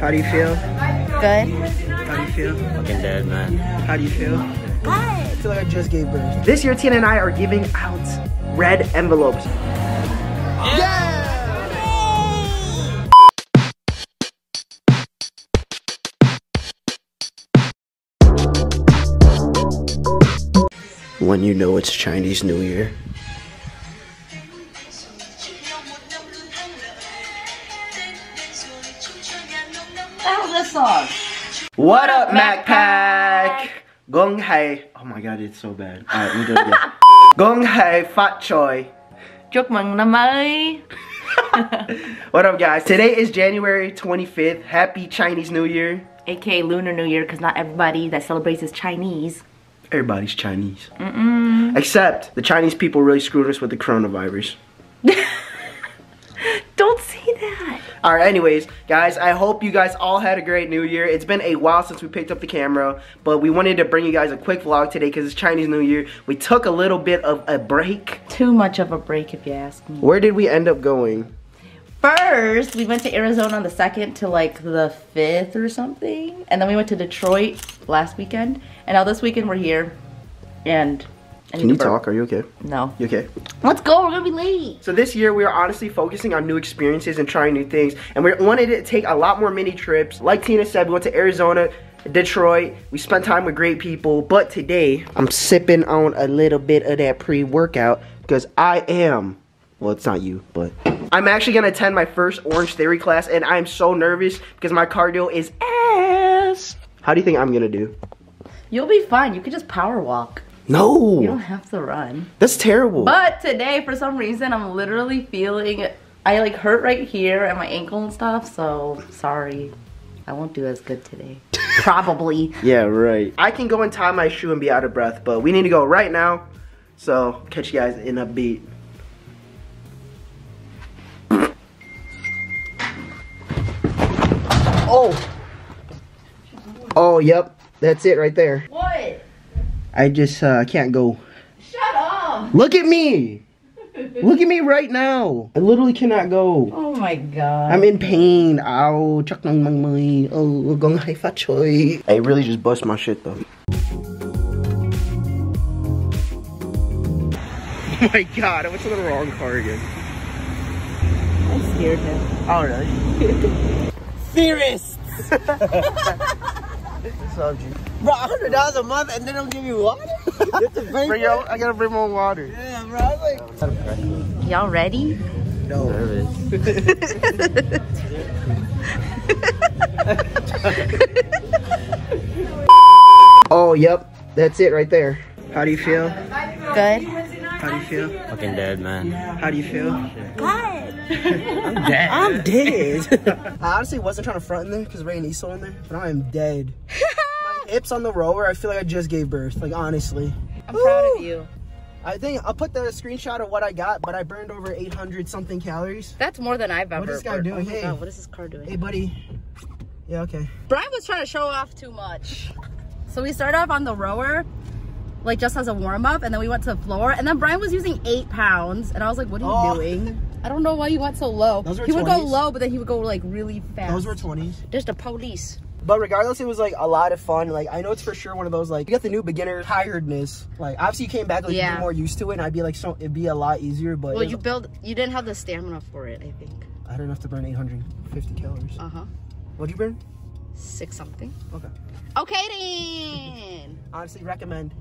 How do you feel? Good. How do you feel? Fucking dead, man. How do you feel? I feel like I just gave birth. This year, Tina and I are giving out red envelopes. Yeah. When you know it's Chinese New Year. What up, MacPack? Gong Hai. Oh my god, it's so bad. Alright, we do it again. Gong Hai Fat Choi. Chúc mừng năm mới. What up, guys? Today is January 25th. Happy Chinese New Year. AKA Lunar New Year, because not everybody that celebrates is Chinese. Everybody's Chinese. Except the Chinese people really screwed us with the coronavirus. That. Alright, anyways, guys, I hope you guys all had a great new year. It's been a while since we picked up the camera, but we wanted to bring you guys a quick vlog today because it's Chinese New Year. We took a little bit of a break. Too much of a break, if you ask me. Where did we end up going? First, we went to Arizona on the 2nd to like the 5th or something. And then we went to Detroit last weekend. And now this weekend we're here. And. Can you talk? Are you okay? No. You okay? Let's go, we're gonna be late. So this year we are honestly focusing on new experiences and trying new things. And we wanted to take a lot more mini trips. Like Tina said, we went to Arizona, Detroit. We spent time with great people. But today, I'm sipping on a little bit of that pre-workout because I am, well, it's not you, but I'm actually gonna attend my first Orange Theory class and I'm so nervous because my cardio is ass. How do you think I'm gonna do? You'll be fine. You can just power walk. You don't have to run. that's terrible. But today, for some reason, I'm literally feeling I like hurt right here and my ankle and stuff. So sorry, I won't do as good today. Probably. Yeah, right. I can go and tie my shoe and be out of breath, but we need to go right now. So, catch you guys in a beat. Oh! Oh, yep. That's it right there. What? I just uh, can't go. Shut up! Look at me! Look at me right now. I literally cannot go. Oh my god. I'm in pain. Ow. Chak nang mang mai. Oh, gong hai fa choi. I really just bust my shit though. Oh my god, I went to the wrong car again. I scared him. Oh really? Serious. Love you. Bro, hundred dollars a month and they don't give you water? You have Bring for I gotta bring more water. Yeah, bro. I was like, Y'all ready? No. Nervous. Oh, yep. That's it right there. How do you feel? Good. How do you feel? Fucking dead, man. How do you feel? I'm dead. I'm dead. I honestly wasn't trying to front in there because Ray and Esau in there, but I am dead. My hips on the rower, I feel like I just gave birth. Like honestly. I'm proud of you. I think I'll put the screenshot of what I got, but I burned over 800 something calories. That's more than I've ever. What is this guy worked. doing? Oh Hey. God, what is this car doing? Hey, buddy. Yeah, okay. Brian was trying to show off too much. So we started off on the rower, like just as a warm up, and then we went to the floor, and then Brian was using eight pounds, and I was like, "What are you Oh. doing?" I don't know why you went so low. Those were he would go low, but then he would go like really fast. Those were 20s. There's the police. But regardless, it was like a lot of fun. Like I know it's for sure one of those like you got the new beginner tiredness. Like obviously you came back like Yeah. you're more used to it, and I'd be like so it'd be a lot easier. But Well, you build. You didn't have the stamina for it. I think. I had enough to burn 850 calories. Uh huh. What'd you burn? Six something. Okay. Okay then. honestly recommend.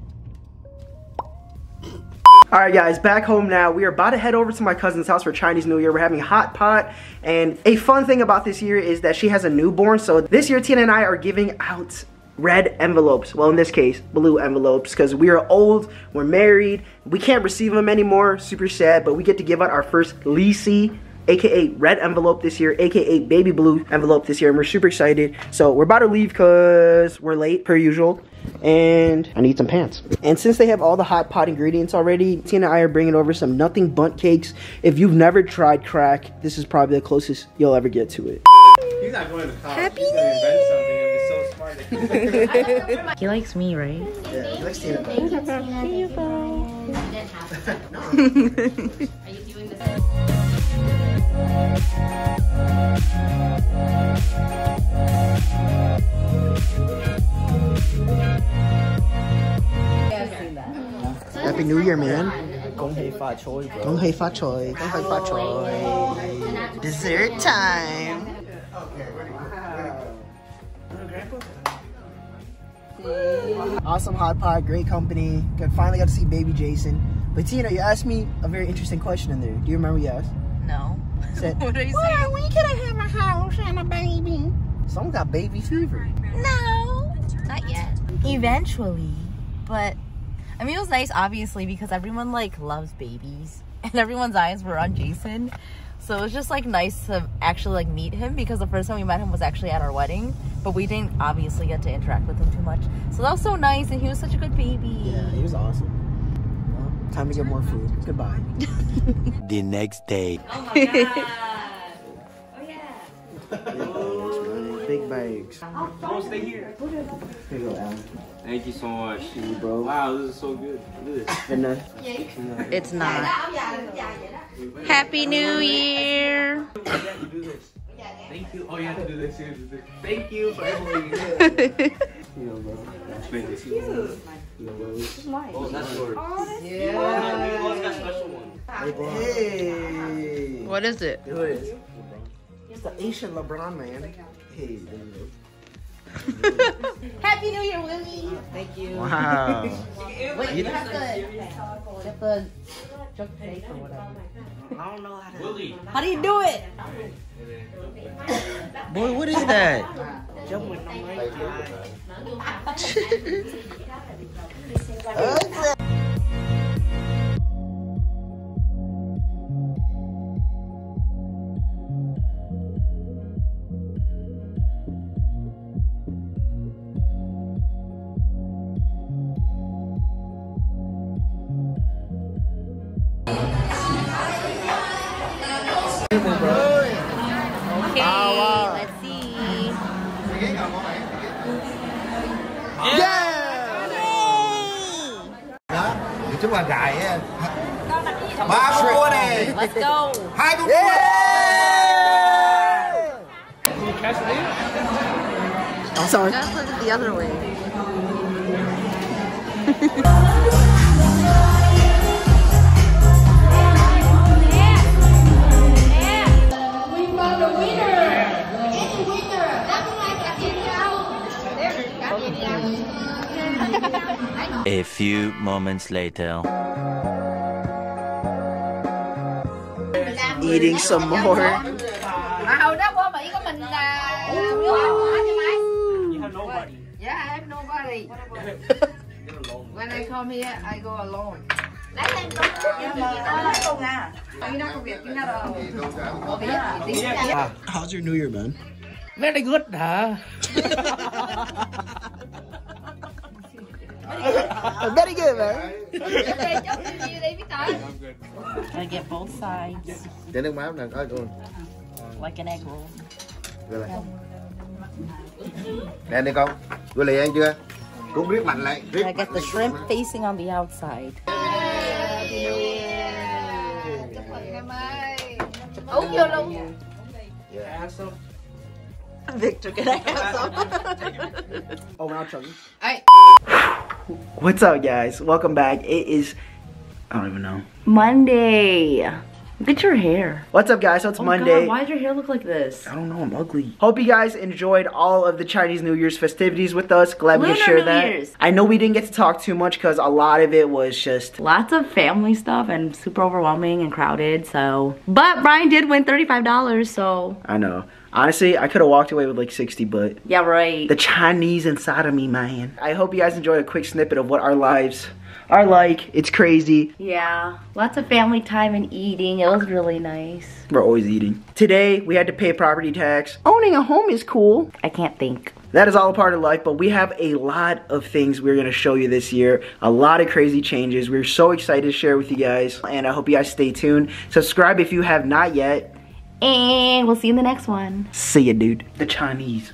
All right, guys, back home now. We are about to head over to my cousin's house for Chinese New Year. We're having hot pot, and a fun thing about this year is that she has a newborn. So this year, Tina and I are giving out red envelopes. Well, in this case, blue envelopes, because we are old, we're married, we can't receive them anymore. Super sad, but we get to give out our first Li Xi aka red envelope this year, aka baby blue envelope this year, and we're super excited. So we're about to leave because we're late per usual, and I need some pants. And since they have all the hot pot ingredients already, Tina and I are bringing over some nothing bundt cakes. If you've never tried crack, this is probably the closest you'll ever get to it. He's not going to college. He's going to invent something and be so smart. He likes me, right? Yeah, next Tina. New Year, man. Gong Hei Fa Choi, bro. Gong Hei Fa Choi. Gong Hei Fa Choi. Dessert time. Awesome hot pot, great company. Good, finally got to see baby Jason. But Tina, you asked me a very interesting question in there. Do you remember you asked? No. Said, what are you saying? When can I have a house and a baby? Someone got baby fever. No. Not yet. Eventually, but I mean, it was nice, obviously, because everyone like loves babies, and everyone's eyes were on Jason. So it was just like nice to actually like meet him because the first time we met him was actually at our wedding, but we didn't obviously get to interact with him too much. So that was so nice, and he was such a good baby. Yeah, he was awesome. Well, time to get more food. Goodbye. The next day. Oh Big bags. Bro, stay here. Here you go, Alan. Thank you so much. You, bro. Wow, this is so good. Look at this. It's not. Happy New Year. You do this. Thank you. Oh, you have to do this. You have to do this. Thank you for everything. you know, bro. Thank you. You know, bro. Oh, that's yours. Yeah. You got special one. Hey. What is it? It's the Asian LeBron, man. Hey, there you Happy New Year, Willie. go. Wow. Wait, you have to, you have to jump fake or whatever. I don't know how to. Willie. How do you do it? Boy, what is that? Jump with no Chúc bạn gái ấy. Ba con cua này. Let's go. Hai con cua. I'm sorry. Just look the other way. A few moments later. Eating some more. À, hồi đó qua Mỹ có mình là You have nobody. Yeah, I have nobody. When I come here, I go alone. How's your New Year, man? Very good, hả? Very good, man. Gotta get both sides, Để nước mắm con. like an egg roll. Đưa lại. Nè đi con. Đưa lại ăn chưa? Cũng riết mạnh lại. Riết I get the shrimp facing on the outside. Uống vô luôn. Victor, can I have some? Oh, I'll chug it. Hey. What's up, guys? Welcome back. It is. I don't even know. Monday. Look at your hair. What's up, guys? So it's Oh Monday. God, why does your hair look like this? I don't know. I'm ugly. Hope you guys enjoyed all of the Chinese New Year's festivities with us. Glad we Lunar share New that. Year's. I know we didn't get to talk too much because a lot of it was just. Lots of family stuff and super overwhelming and crowded. So, but Brian did win thirty-five dollars. So, I know. Honestly, I could have walked away with like 60, but yeah, right. the Chinese inside of me, man. I hope you guys enjoyed a quick snippet of what our lives are like. It's crazy. Yeah, lots of family time and eating. It was really nice. We're always eating. Today, we had to pay property tax. Owning a home is cool. I can't think. That is all a part of life, but we have a lot of things we're going to show you this year. A lot of crazy changes. We're so excited to share with you guys, and I hope you guys stay tuned. Subscribe if you have not yet. And we'll see you in the next one. See ya, dude. The Chinese.